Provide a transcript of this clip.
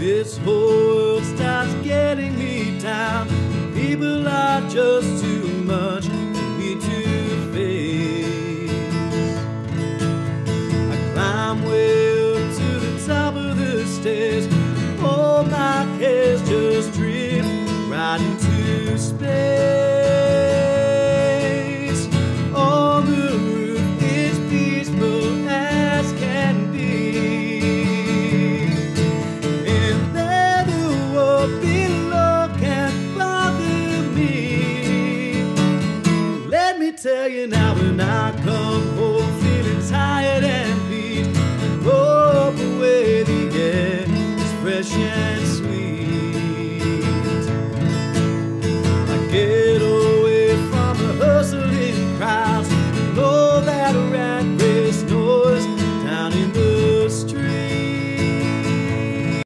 This whole world starts getting me down. People are just too much for me to face. I climb up to the top of the stairs. All my cares just drift right into space. Tell you now when I come home feeling tired and beat, roll up away the air. Fresh and